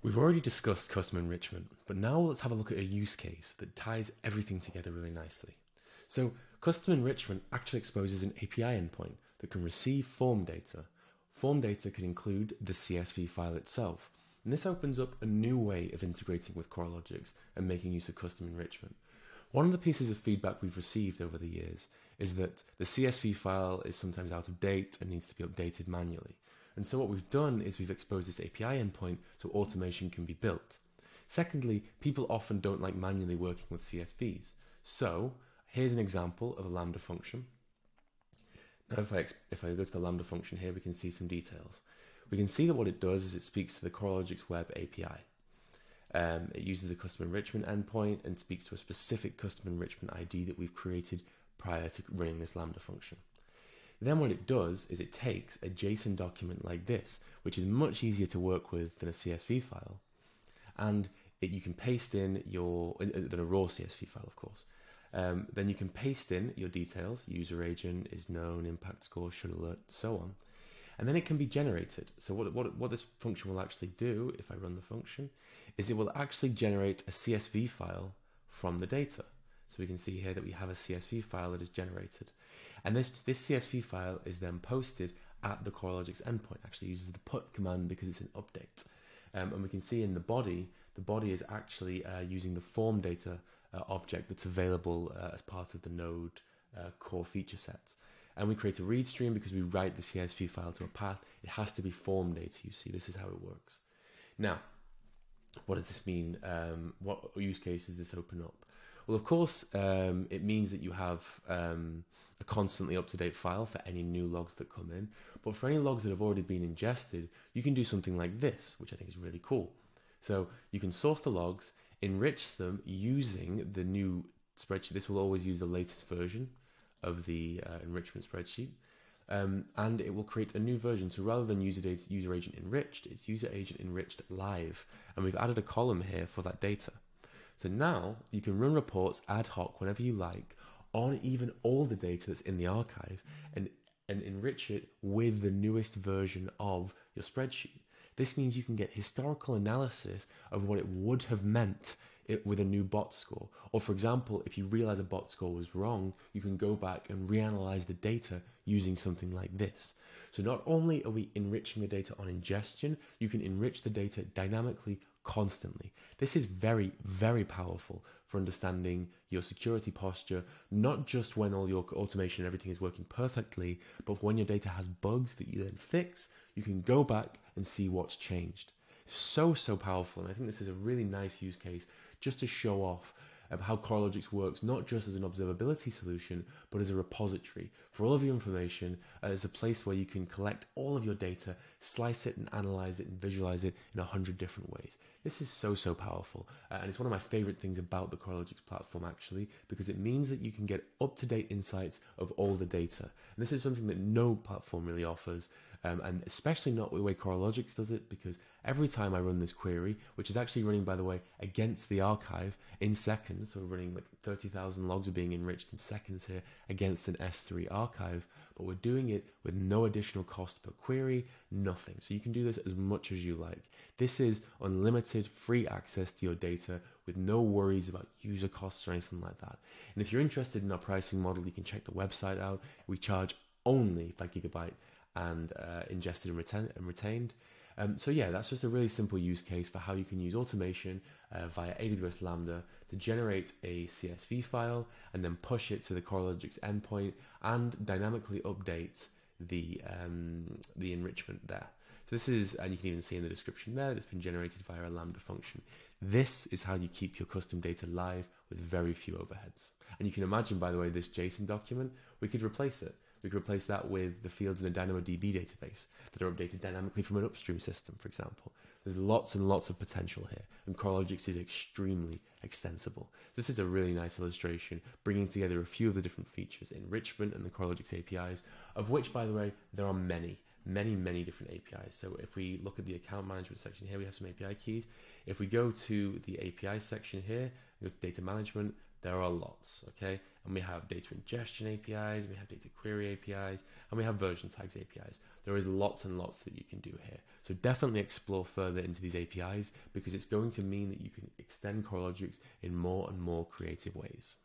We've already discussed custom enrichment, but now let's have a look at a use case that ties everything together really nicely. So, custom enrichment actually exposes an API endpoint that can receive form data. Form data can include the CSV file itself, and this opens up a new way of integrating with Coralogix and making use of custom enrichment. One of the pieces of feedback we've received over the years is that the CSV file is sometimes out of date and needs to be updated manually. And so what we've done is we've exposed this API endpoint so automation can be built. Secondly, people often don't like manually working with CSVs. So here's an example of a Lambda function. Now if I, if I go to the Lambda function here, we can see some details. We can see that what it does is it speaks to the Coralogix Web API. Um, it uses the custom enrichment endpoint and speaks to a specific custom enrichment ID that we've created prior to running this Lambda function. Then what it does is it takes a JSON document like this, which is much easier to work with than a CSV file, and it, you can paste in your, uh, than a raw CSV file, of course. Um, then you can paste in your details, user agent is known, impact score, should alert, so on. And then it can be generated. So what, what, what this function will actually do, if I run the function, is it will actually generate a CSV file from the data. So we can see here that we have a CSV file that is generated. And this, this CSV file is then posted at the Coralogix endpoint. Actually uses the put command because it's an update. Um, and we can see in the body, the body is actually uh, using the form data uh, object that's available uh, as part of the node uh, core feature set. And we create a read stream because we write the CSV file to a path. It has to be form data, you see. This is how it works. Now, what does this mean? Um, what use cases does this open up? Well, of course, um, it means that you have um, a constantly up to date file for any new logs that come in. But for any logs that have already been ingested, you can do something like this, which I think is really cool. So you can source the logs, enrich them using the new spreadsheet. This will always use the latest version of the uh, enrichment spreadsheet. Um, and it will create a new version. So rather than user, data, user agent enriched, it's user agent enriched live. And we've added a column here for that data. So now you can run reports ad hoc whenever you like on even all the data that's in the archive and, and enrich it with the newest version of your spreadsheet. This means you can get historical analysis of what it would have meant it with a new bot score. Or for example, if you realize a bot score was wrong, you can go back and reanalyze the data using something like this. So not only are we enriching the data on ingestion, you can enrich the data dynamically constantly. This is very, very powerful for understanding your security posture, not just when all your automation and everything is working perfectly, but when your data has bugs that you then fix, you can go back and see what's changed. So, so powerful. And I think this is a really nice use case just to show off of how Coralogix works, not just as an observability solution, but as a repository for all of your information, as a place where you can collect all of your data, slice it and analyze it and visualize it in a hundred different ways. This is so, so powerful. Uh, and it's one of my favorite things about the Coralogix platform, actually, because it means that you can get up to date insights of all the data. And this is something that no platform really offers. Um, and especially not the way Coralogix does it, because every time I run this query, which is actually running, by the way, against the archive in seconds, so we're running like 30,000 logs are being enriched in seconds here against an S3 archive, but we're doing it with no additional cost per query, nothing. So you can do this as much as you like. This is unlimited free access to your data with no worries about user costs or anything like that. And if you're interested in our pricing model, you can check the website out. We charge only by gigabyte and uh, ingested and, reten- and retained. Um, so yeah, that's just a really simple use case for how you can use automation uh, via AWS Lambda to generate a CSV file and then push it to the Coralogix endpoint and dynamically update the um, the enrichment there. So this is, and you can even see in the description there, that it's been generated via a Lambda function. This is how you keep your custom data live with very few overheads. And you can imagine, by the way, this JSON document, we could replace it we could replace that with the fields in a DynamoDB database that are updated dynamically from an upstream system, for example. There's lots and lots of potential here, and Coralogix is extremely extensible. This is a really nice illustration, bringing together a few of the different features, enrichment and the Coralogix APIs, of which, by the way, there are many, many, many different APIs. So if we look at the account management section here, we have some API keys. If we go to the API section here, go to data management, There are lots, okay? And we have data ingestion APIs, we have data query APIs, and we have version tags APIs. There is lots and lots that you can do here. So definitely explore further into these APIs because it's going to mean that you can extend Coralogix in more and more creative ways.